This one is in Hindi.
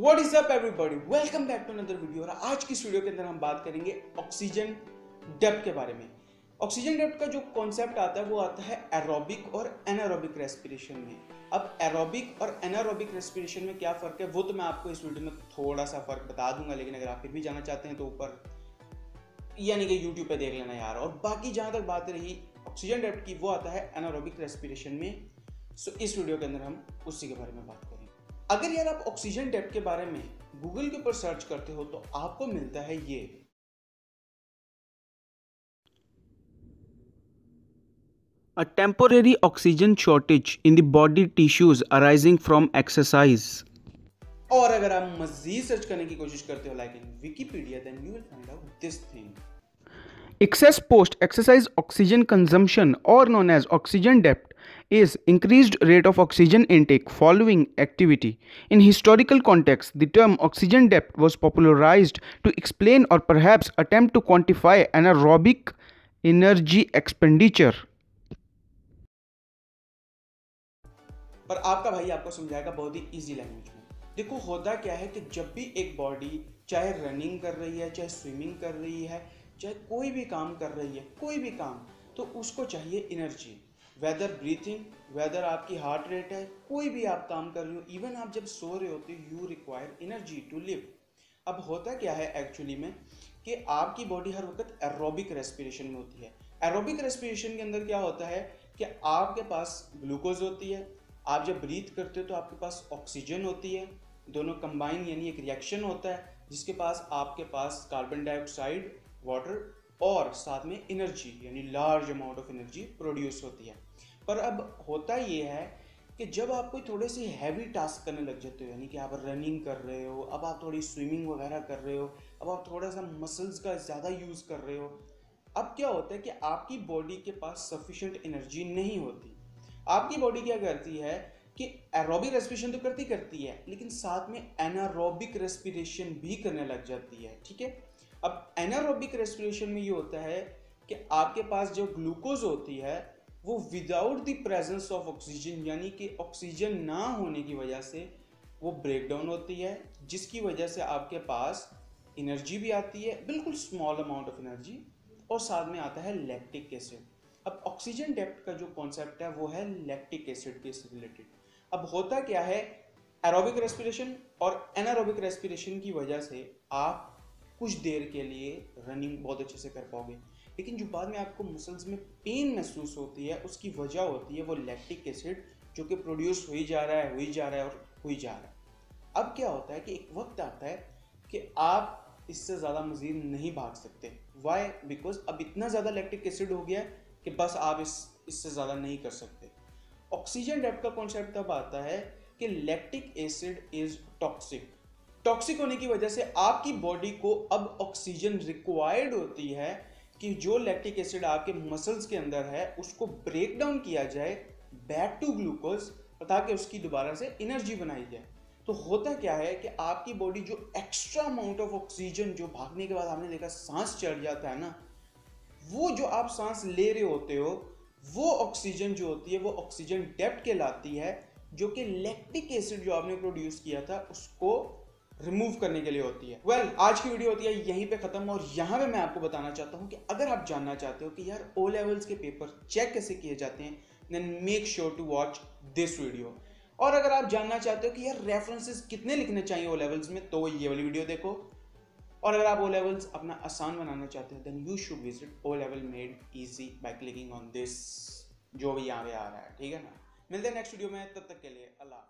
What is up everybody welcome back to another video और आज की वीडियो के अंदर हम बात करेंगे ऑक्सीजन डेप्थ के बारे में। ऑक्सीजन डेप्थ का जो कॉन्सेप्ट आता है, वो आता है एरोबिक और एनारोबिक रेस्पिरेशन में। अब एरोबिक और एनारोबिक रेस्पिरेशन में क्या फ़र्क है, वो तो मैं आपको इस वीडियो में थोड़ा सा फ़र्क बता दूँगा, लेकिन अगर आप फिर भी जाना चाहते हैं तो ऊपर यानी कि यूट्यूब पे देख लेना यार। और बाकी जहाँ तक बात रही ऑक्सीजन डेप्थ की, वो आता है एनारोबिक रेस्पिरेशन में। सो इस वीडियो के अंदर हम उसी के बारे में बात करेंगे। अगर यार आप ऑक्सीजन डेप के बारे में गूगल के ऊपर सर्च करते हो तो आपको मिलता है ये। A temporary oxygen shortage in body tissues arising from exercise और अगर आप मजीद सर्च करने की कोशिश करते हो like in Wikipedia then you will find out this thing excess post exercise oxygen consumption और known as oxygen debt is increased rate of oxygen intake following activity. In historical context, the term oxygen depth was popularized to explain or perhaps attempt to quantify anaerobic energy expenditure. पर आपका भाई आपको समझाएगा बहुत ही इजी लैंग्वेज में देखो होता क्या है कि जब भी एक बॉडी चाहे रनिंग कर रही है चाहे स्विमिंग कर रही है चाहे कोई भी काम कर रही है कोई भी काम तो उसको चाहिए एनर्जी वेदर ब्रीथिंग वेदर आपकी हार्ट रेट है, कोई भी आप काम कर रहे हो इवन आप जब सो रहे होते हो you require energy to live अब होता क्या है एक्चुअली में, कि आपकी बॉडी हर वक्त एरोबिक रेस्पिरेशन में होती है। एरोबिक रेस्पिरेशन के अंदर क्या होता है, कि आपके पास ग्लूकोज होती है, आप जब ब्रीथ करते हो तो आपके पास ऑक्सीजन होती है। दोनों कंबाइन यानी एक रिएक्शन होता है, जिसके पास आपके पास कार्बन डाइऑक्साइड वाटर और साथ में एनर्जी यानी large amount of energy produce होती है। पर अब होता ये है कि जब आप कोई थोड़े से हैवी टास्क करने लग जाते हो, यानी कि आप रनिंग कर रहे हो, अब आप थोड़ी स्विमिंग वगैरह कर रहे हो, अब आप थोड़ा सा मसल्स का ज़्यादा यूज़ कर रहे हो, अब क्या होता है कि आपकी बॉडी के पास सफिशेंट एनर्जी नहीं होती। आपकी बॉडी क्या करती है कि एरोबिक रेस्पिरेशन तो करती करती है, लेकिन साथ में एनारोबिक रेस्पिरेशन भी करने लग जाती है, ठीक है? अब एनारोबिक रेस्पिरेशन में ये होता है कि आपके पास जो ग्लूकोज होती है, वो without the presence of oxygen यानी कि ऑक्सीजन ना होने की वजह से वो ब्रेक डाउन होती है, जिसकी वजह से आपके पास एनर्जी भी आती है, बिल्कुल स्मॉल अमाउंट ऑफ़ एनर्जी और साथ में आता है लैक्टिक एसिड अब ऑक्सीजन डेप्थ का जो कॉन्सेप्ट है, वो है लैक्टिक एसिड के रिलेटेड अब होता क्या है? एरोबिक रेस्पिरेशन और एनारोबिक रेस्पिरेशन की वजह से आप कुछ देर के लिए रनिंग बहुत अच्छे से कर पाओगे। लेकिन जो बाद में आपको मसल्स में पेन महसूस होती है, उसकी वजह होती है वो लैक्टिक एसिड जो कि प्रोड्यूस हो ही जा रहा है हो ही जा रहा है और हो ही जा रहा है। अब क्या होता है कि एक वक्त आता है कि आप इससे ज़्यादा मजीद नहीं भाग सकते। वाई बिकॉज़ अब इतना ज़्यादा लैक्टिक एसिड हो गया कि बस आप इस, इससे ज़्यादा नहीं कर सकते। ऑक्सीजन डेप्थ का कॉन्सेप्ट तब आता है कि lactic acid is toxic toxic होने की वजह से आपकी बॉडी को अब ऑक्सीजन रिक्वायर्ड होती है कि जो लैक्टिक एसिड आपके मसल्स के अंदर है, उसको ब्रेक डाउन किया जाए बैक टू ग्लूकोज ताकि उसकी दोबारा से एनर्जी बनाई जाए। तो होता क्या है कि आपकी बॉडी जो एक्स्ट्रा अमाउंट ऑफ़ ऑक्सीजन जो भागने के बाद आपने देखा सांस चढ़ जाता है ना, वो जो आप सांस ले रहे होते हो, वो ऑक्सीजन जो होती है, वो ऑक्सीजन डेप्ट के लाती है, जो कि लैक्टिक एसिड जो आपने प्रोड्यूस किया था, उसको रिमूव करने के लिए होती है। वेल well, आज की वीडियो होती है यहीं पे खत्म और यहाँ पे मैं आपको बताना चाहता हूँ कि अगर आप जानना चाहते हो कि यार ओ लेवल्स के पेपर चेक कैसे किए जाते हैं then make sure to watch this video और अगर आप जानना चाहते हो कि यार रेफरेंसेस कितने लिखने चाहिए ओ लेवल्स में तो ये वाली वीडियो देखो। और अगर आप ओ लेवल्स अपना आसान बनाना चाहते हो then you should visit O level made easy by clicking on this जो भी यहाँ पे आ रहा है ठीक है ना? मिलते हैं नेक्स्ट वीडियो में तब तक के लिए अल्लाह